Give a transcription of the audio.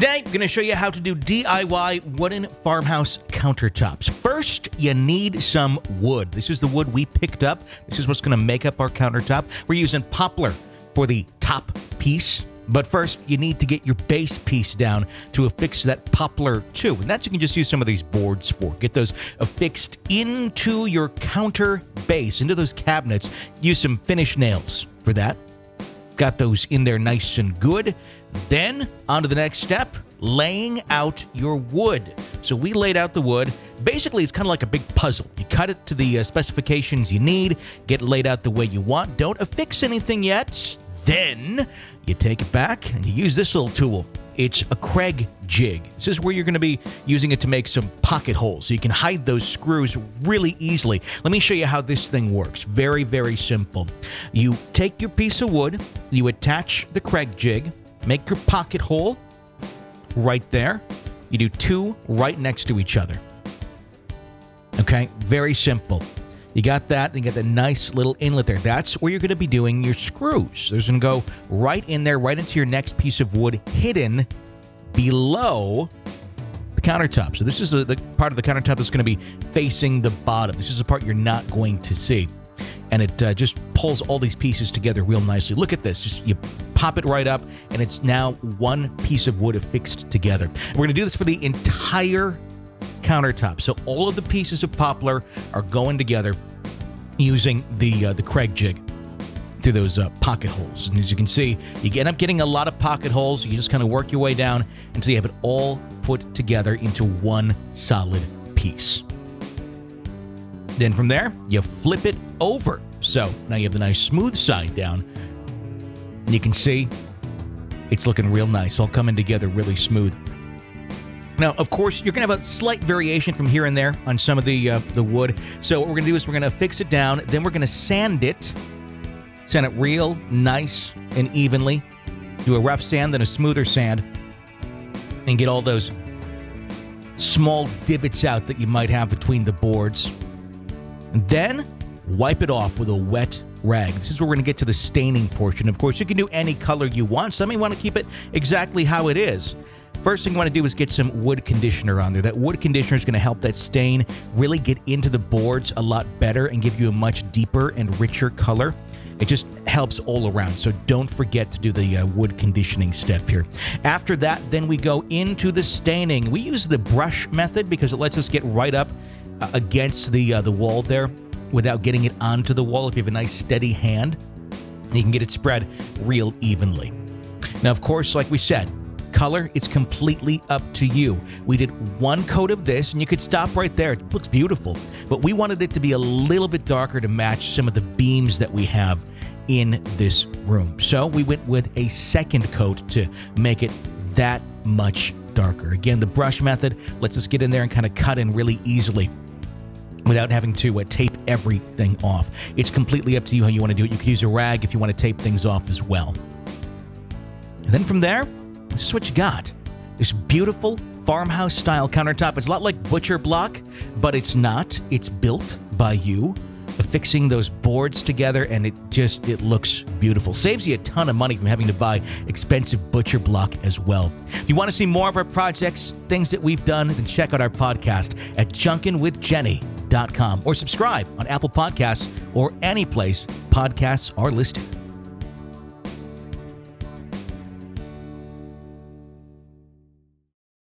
Today, I'm going to show you how to do DIY wooden farmhouse countertops. First, you need some wood. This is the wood we picked up. This is what's going to make up our countertop. We're using poplar for the top piece. But first, you need to get your base piece down to affix that poplar too. And that you can just use some of these boards for. Get those affixed into your counter base, into those cabinets. Use some finish nails for that. Got those in there nice and good. Then, on to the next step, laying out your wood. So we laid out the wood. Basically, it's kind of like a big puzzle. You cut it to the uh, specifications you need, get laid out the way you want. Don't affix anything yet. Then you take it back and you use this little tool. It's a Kreg jig. This is where you're going to be using it to make some pocket holes so you can hide those screws really easily. Let me show you how this thing works. Very, very simple. You take your piece of wood, you attach the Kreg jig, Make your pocket hole right there. You do two right next to each other. Okay, very simple. You got that, then you got the nice little inlet there. That's where you're going to be doing your screws. There's going to go right in there, right into your next piece of wood, hidden below the countertop. So this is the, the part of the countertop that's going to be facing the bottom. This is the part you're not going to see. And it uh, just pulls all these pieces together real nicely. Look at this. Just you pop it right up, and it's now one piece of wood affixed together. We're going to do this for the entire countertop. So all of the pieces of poplar are going together using the uh, the Kreg jig through those uh, pocket holes. And as you can see, you end up getting a lot of pocket holes. You just kind of work your way down until you have it all put together into one solid piece. Then from there, you flip it over. So now you have the nice smooth side down and you can see it's looking real nice, all coming together really smooth. Now, of course, you're going to have a slight variation from here and there on some of the uh, the wood. So what we're going to do is we're going to fix it down, then we're going to sand it, sand it real nice and evenly. Do a rough sand, then a smoother sand, and get all those small divots out that you might have between the boards. And then wipe it off with a wet rag. This is where we're going to get to the staining portion. Of course, you can do any color you want. Some may want to keep it exactly how it is. First thing you want to do is get some wood conditioner on there. That wood conditioner is going to help that stain really get into the boards a lot better and give you a much deeper and richer color. It just helps all around. So don't forget to do the uh, wood conditioning step here. After that, then we go into the staining. We use the brush method because it lets us get right up uh, against the uh, the wall there without getting it onto the wall if you have a nice steady hand. You can get it spread real evenly. Now, of course, like we said, color is completely up to you. We did one coat of this, and you could stop right there. It looks beautiful. But we wanted it to be a little bit darker to match some of the beams that we have in this room. So we went with a second coat to make it that much darker. Again, the brush method lets us get in there and kind of cut in really easily without having to uh, tape everything off. It's completely up to you how you want to do it. You could use a rag if you want to tape things off as well. And then from there, this is what you got. This beautiful farmhouse style countertop. It's a lot like butcher block, but it's not. It's built by you affixing those boards together and it just it looks beautiful saves you a ton of money from having to buy expensive butcher block as well if you want to see more of our projects things that we've done then check out our podcast at junkinwithjenny.com or subscribe on Apple Podcasts or any place podcasts are listed.